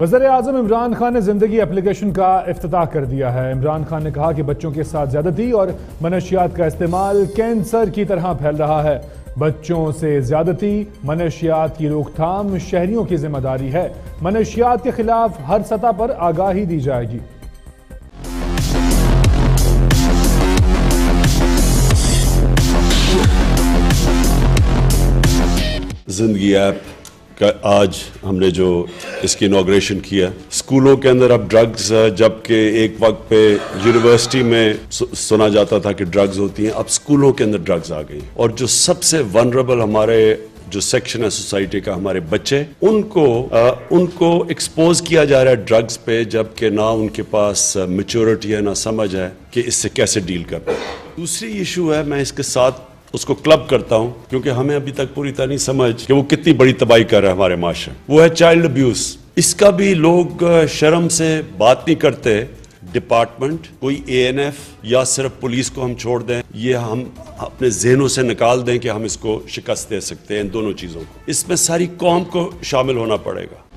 وزیر اعظم عمران خان نے زندگی اپلیکیشن کا افتتاح کر دیا ہے۔ عمران خان نے کہا کہ بچوں کے ساتھ زیادتی اور منشیات کا استعمال کینسر کی طرح پھیل رہا ہے۔ بچوں سے زیادتی، منشیات کی روک تھام شہریوں کی ذمہ داری ہے۔ منشیات کے خلاف ہر سطح پر آگاہی دی جائے گی۔ زندگی ایپ کا آج ہم نے جو اس کی انوگریشن کیا اسکولوں کے اندر اب ڈرگز جبکہ ایک وقت پہ یونیورسٹی میں سنا جاتا تھا کہ ڈرگز ہوتی ہیں، اب اسکولوں کے اندر ڈرگز آ گئی اور جو سب سے ونربل ہمارے جو سیکشن ہے سوسائٹی کا، ہمارے بچے، ان کو ان کو ایکسپوز کیا جا رہا ہے ڈرگز پہ، جبکہ نہ ان کے پاس میچورٹی ہے، نہ سمجھ ہے کہ اس سے کیسے ڈیل کرنا دوسری ایشو ہے، میں اس کے ساتھ اس کو کلب کرتا ہوں، کیونکہ ہمیں ابھی تک پوری طرح نہیں سمجھ کہ وہ کتنی بڑی تباہی کر رہا ہے ہمارے معاشرے وہ ہے چائلڈ ابیوز اس کا بھی لوگ شرم سے بات نہیں کرتے۔ ڈپارٹمنٹ کوئی اے این ایف یا صرف پولیس کو ہم چھوڑ دیں، یہ ہم اپنے ذہنوں سے نکال دیں کہ ہم اس کو شکست دے سکتے ہیں، ان دونوں چیزوں کو۔ اس میں ساری قوم کو شامل ہونا پڑے گا۔